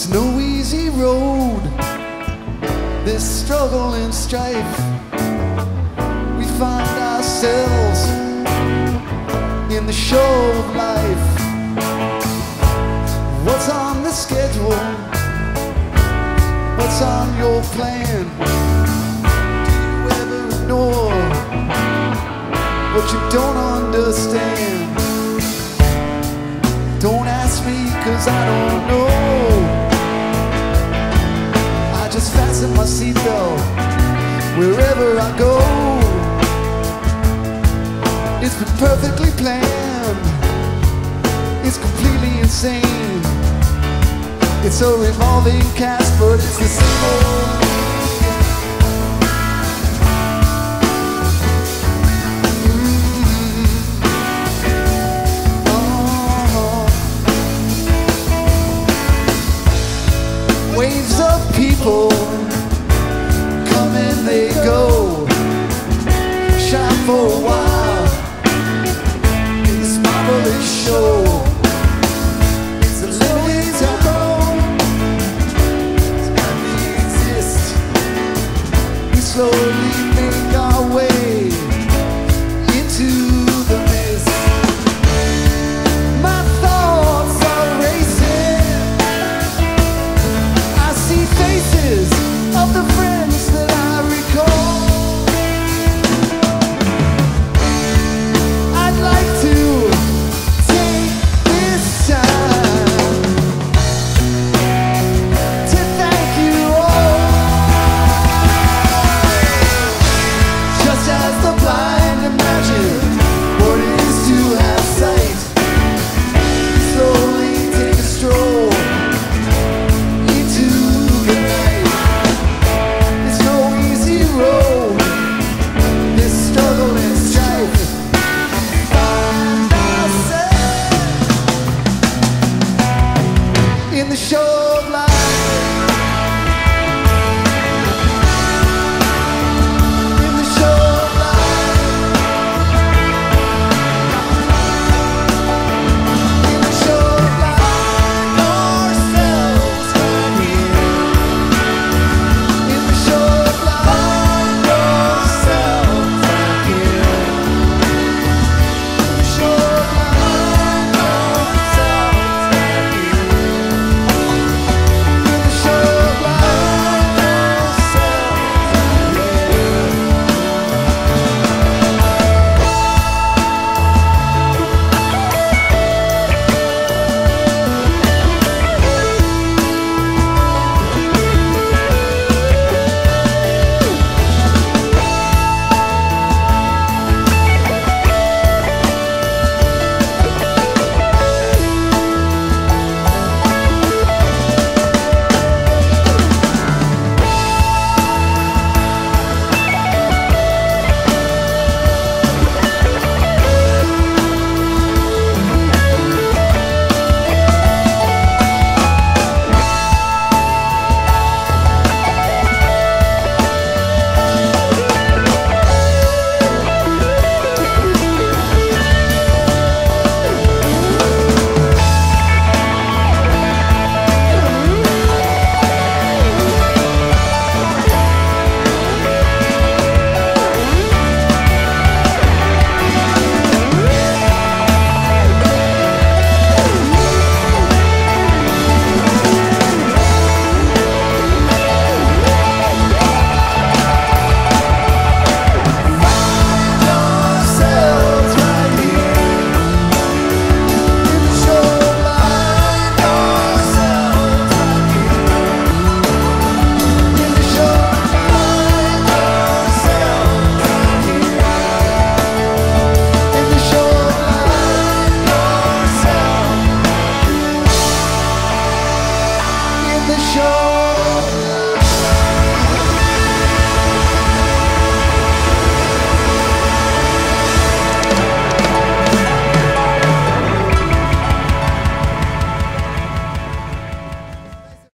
It's no easy road, this struggle and strife. We find ourselves in the show of life. What's on the schedule? What's on your plan? Do you ever ignore what you don't understand? Don't ask me, cause I don't know. Just fasten my seatbelt wherever I go. It's been perfectly planned, it's completely insane. It's a revolving cast, but it's the same old. Waves of people come and they go, shine for a while in this marvelous show. It's a living. We slowly